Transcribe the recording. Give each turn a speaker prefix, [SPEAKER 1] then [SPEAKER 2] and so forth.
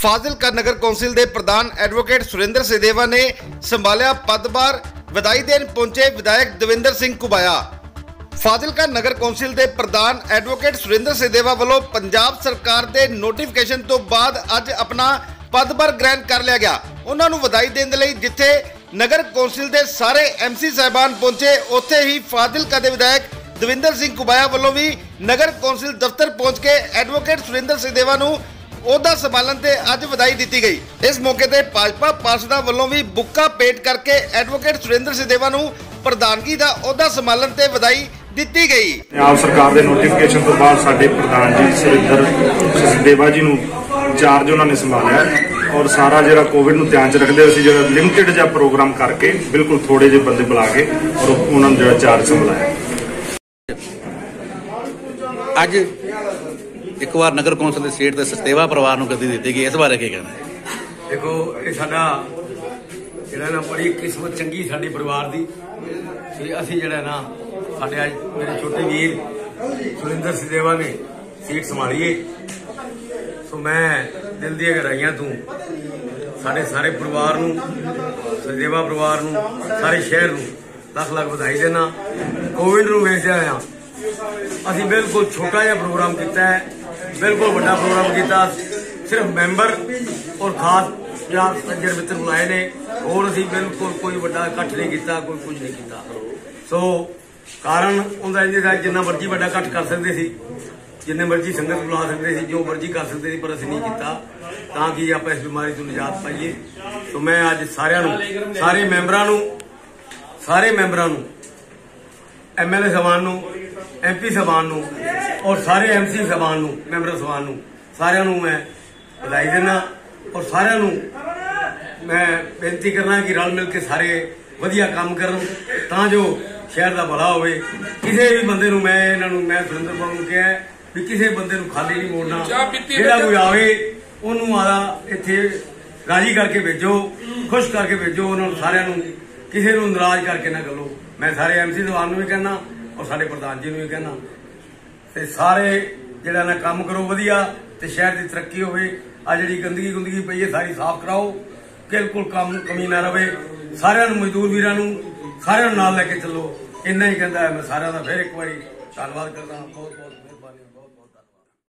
[SPEAKER 1] ਫਾਜ਼ਿਲਕਾ ਨਗਰ ਕੌਂਸਲ ਦੇ ਪ੍ਰਧਾਨ ਐਡਵੋਕੇਟ ਸੁਰਿੰਦਰ ਸਿਦੇਵਾ ਨੇ ਸੰਭਾਲਿਆ ਪਦਭਾਰ, ਵਧਾਈ ਦੇਣ ਪਹੁੰਚੇ ਵਿਧਾਇਕ ਦਵਿੰਦਰ ਸਿੰਘ ਕੁਬਾਇਆ। ਫਾਜ਼ਿਲਕਾ ਨਗਰ ਕੌਂਸਲ ਦੇ ਪ੍ਰਧਾਨ ਐਡਵੋਕੇਟ ਸੁਰਿੰਦਰ ਸਿਦੇਵਾ ਵੱਲੋਂ ਪੰਜਾਬ ਸਰਕਾਰ ਦੇ ਨੋਟੀਫਿਕੇਸ਼ਨ ਤੋਂ ਬਾਅਦ ਅੱਜ ਆਪਣਾ ਪਦਭਾਰ ਗ੍ਰਹਿਣ ਕਰ ਲਿਆ ਗਿਆ। ਉਹਨਾਂ ਨੂੰ ਵਧਾਈ ਦੇਣ ਦੇ ਲਈ ਜਿੱਥੇ ਨਗਰ ਕੌਂਸਲ ਦੇ ਸਾਰੇ ਐਮਸੀ ਸਹਿਬਾਨ ਪਹੁੰਚੇ, ਉੱਥੇ ਹੀ ਫਾਜ਼ਿਲਕਾ ਦੇ ਵਿਧਾਇਕ ਦਵਿੰਦਰ ਸਿੰਘ ਕੁਬਾਇਆ ਵੱਲੋਂ ਵੀ ਨਗਰ ਕੌਂਸਲ ਦਫ਼ਤਰ ਪਹੁੰਚ ਕੇ ਐਡਵੋਕੇਟ ਸੁਰਿੰਦਰ ਸਿਦੇਵਾ ਨੂੰ ਉਹਦਾ ਸੰਭਾਲਣ ਤੇ ਅੱਜ ਵਧਾਈ ਦਿੱਤੀ ਗਈ। ਇਸ ਮੌਕੇ ਤੇ ਭਾਜਪਾ ਪਾਰਸ਼ਦਾਂ ਵੱਲੋਂ ਵੀ ਬੁੱਕਾ ਪੇਟ ਕਰਕੇ ਐਡਵੋਕੇਟ ਸੁਰਿੰਦਰ ਸਿਦੇਵਾ ਨੂੰ ਪ੍ਰਧਾਨਗੀ ਦਾ ਅਹੁਦਾ ਸੰਭਾਲਣ ਤੇ ਵਧਾਈ ਦਿੱਤੀ ਗਈ।
[SPEAKER 2] ਪੰਜਾਬ ਸਰਕਾਰ ਦੇ ਨੋਟੀਫਿਕੇਸ਼ਨ ਤੋਂ ਬਾਅਦ ਸਾਡੇ ਪ੍ਰਧਾਨ ਜੀ ਸੁਰਿੰਦਰ ਸਿਦੇਵਾ ਜੀ ਨੂੰ ਚਾਰਜ ਉਹਨਾਂ ਨੇ ਸੰਭਾਲਿਆ ਔਰ ਸਾਰਾ ਜਿਹੜਾ ਕੋਵਿਡ ਨੂੰ ਧਿਆਨ ਚ ਰੱਖਦੇ ਹੋਏ ਅਸੀਂ ਜਿਹੜਾ ਲਿਮਟਿਡ ਜਿਹਾ ਪ੍ਰੋਗਰਾਮ ਕਰਕੇ ਬਿਲਕੁਲ ਥੋੜੇ ਜਿਹੇ ਬੰਦੇ ਬੁਲਾ ਕੇ ਔਰ ਉਹਨਾਂ ਨੂੰ ਜਿਹੜਾ ਚਾਰਜ ਸੰਭਾਲਿਆ।
[SPEAKER 3] ਅੱਜ ਇੱਕ ਵਾਰ ਨਗਰ ਕੌਂਸਲ ਦੇ ਸੀਟ ਤੇ ਸਤੇਵਾ ਪਰਿਵਾਰ ਨੂੰ ਗੱਦੀ ਦਿੱਤੀ ਗਈ, ਇਸ ਬਾਰੇ ਕੀ ਕਹਿਣਾ?
[SPEAKER 4] ਦੇਖੋ, ਇਹ ਸਾਡਾ, ਜਿਹੜਾ ਨਾ ਬੜੀ ਕਿਸਮਤ ਚੰਗੀ ਸਾਡੇ ਪਰਿਵਾਰ ਦੀ। ਕਿ ਅਸੀਂ ਜਿਹੜਾ ਨਾ, ਸਾਡੇ ਅੱਜ ਮੇਰੇ ਛੋਟੇ ਵੀਰ, ਸੁਰਿੰਦਰ ਸਿਦੇਵਾ ਨੇ ਸੀਟ ਸੰਭਾਲੀਏ ਸੋ ਮੈਂ ਦਿਲ ਦੀਆਂ ਗਹਿਰਾਈਆਂ ਤੋਂ ਸਾਡੇ ਸਾਰੇ ਪਰਿਵਾਰ ਨੂੰ ਸਦੇਵਾ ਪਰਿਵਾਰ ਨੂੰ, ਸਾਰੇ ਸ਼ਹਿਰ ਨੂੰ ਲੱਖ ਲੱਖ ਵਧਾਈ ਦੇਣਾ ਕੋਵਿਡ ਨੂੰ ਵੇਖਦਿਆਂ ਆ ਅਸੀਂ ਬਿਲਕੁਲ ਛੋਟਾ ਜਿਹਾ ਪ੍ਰੋਗਰਾਮ ਕੀਤਾ ਹੈ। ਬਿਲਕੁਲ ਵੱਡਾ ਪ੍ਰੋਗਰਾਮ ਕੀਤਾ। ਸਿਰਫ ਮੈਂਬਰ ਔਰ ਖਾਸ ਜਾਂ ਸੱਜਣ ਮਿੱਤਰ ਬੁਲਾਏ ਨੇ, ਹੋਰ ਅਸੀਂ ਬਿਲਕੁਲ ਕੋਈ ਵੱਡਾ ਇਕੱਠ ਨਹੀਂ ਕੀਤਾ, ਕੋਈ ਕੁਝ ਨਹੀਂ ਕੀਤਾ। ਸੋ ਕਾਰਨ ਉਹਦਾ ਇਹ ਦਾ ਜਿੰਨਾ ਮਰਜ਼ੀ ਵੱਡਾ ਇਕੱਠ ਕਰ ਸਕਦੇ ਸੀ, ਜਿੰਨੇ ਮਰਜ਼ੀ ਸੰਗਤ ਬੁਲਾ ਸਕਦੇ ਸੀ, ਜੋ ਮਰਜ਼ੀ ਕਰ ਸਕਦੇ ਸੀ, ਪਰ ਅਸੀਂ ਨਹੀਂ ਕੀਤਾ। ਤਾਂ ਕਿ ਆਪਾਂ ਇਸ ਬਿਮਾਰੀ ਤੋਂ ਨਿਜਾਤ ਪਾਈਏ। ਸੋ ਮੈਂ ਅੱਜ ਸਾਰਿਆਂ ਨੂੰ, ਸਾਰੇ ਮੈਂਬਰਾਂ ਨੂੰ, ਸਾਰੇ ਮੈਂਬਰਾਂ ਨੂੰ ਐਮਐਲਏ ਸਭਾਨ ਨੂੰ ਐਮਪੀ ਸਭਾਨ ਨੂੰ ਔਰ ਸਾਰੇ ਐਮਸੀ ਸਭਾਨ ਨੂੰ ਮੈਂਬਰ ਸਭਾਨ ਨੂੰ ਸਾਰਿਆਂ ਨੂੰ ਮੈਂ ਵਧਾਈ ਦਿੰਦਾ ਔਰ ਸਾਰਿਆਂ ਨੂੰ ਮੈਂ ਬੇਨਤੀ ਕਰਨਾ ਕਿ ਰਲ ਮਿਲ ਕੇ ਸਾਰੇ ਵਧੀਆ ਕੰਮ ਕਰਨ ਤਾਂ ਜੋ ਸ਼ਹਿਰ ਦਾ ਭਲਾ ਹੋਵੇ। ਕਿਸੇ ਵੀ ਬੰਦੇ ਨੂੰ ਮੈਂ ਇਹਨਾਂ ਨੂੰ ਮੈਂ ਸੁਰਿੰਦਰ ਬਾਬੂ ਨੂੰ ਕਿਹਾ ਵੀ ਕਿਸੇ ਬੰਦੇ ਨੂੰ ਖਾਲੀ ਨਹੀਂ ਮੋੜਨਾ। ਜਿਹੜਾ ਕੋਈ ਆਵੇ ਉਹਨੂੰ ਆਦਾ ਇੱਥੇ ਰਾਜੀ ਕਰਕੇ ਭੇਜੋ ਖੁਸ਼ ਕਰਕੇ ਭੇਜੋ ਉਹਨਾਂ ਨੂੰ ਸਾਰਿਆਂ ਨੂੰ ਕਿਸੇ ਨੂੰ ਨਾਰਾਜ਼ ਕਰਕੇ ਨਾ ਗੱਲੋ। ਮੈਂ ਸਾਰੇ ਐਮਸੀ ਦੀਵਾਨ ਨੂੰ ਵੀ ਕਹਿਣਾ ਔਰ ਸਾਡੇ ਪ੍ਰਧਾਨ ਜੀ ਨੂੰ ਵੀ ਕਹਿਣਾ ਤੇ ਸਾਰੇ ਜਿਹੜਾ ਨਾ ਕੰਮ ਕਰੋ ਵਧੀਆ ਤੇ ਸ਼ਹਿਰ ਦੀ ਤਰੱਕੀ ਹੋਵੇ। ਆ ਜਿਹੜੀ ਗੰਦਗੀ ਗੁੰਦਗੀ ਪਈ ਹੈ, ਸਾਰੀ ਸਾਫ਼ ਕਰਾਓ। ਬਿਲਕੁਲ ਕੰਮ, ਕਮੀ ਨਾ ਰਵੇ। ਸਾਰਿਆਂ ਨੂੰ, ਮਜ਼ਦੂਰ ਵੀਰਾਂ ਨੂੰ, ਸਾਰਿਆਂ ਨੂੰ ਨਾਲ ਲੈ ਕੇ ਚੱਲੋ। ਇੰਨਾ ਹੀ ਕਹਿੰਦਾ ਮੈਂ ਸਾਰਿਆਂ ਦਾ ਫਿਰ ਇੱਕ ਵਾਰੀ ਧੰਨਵਾਦ ਕਰਦਾ ਹਾਂ। ਬਹੁਤ ਬਹੁਤ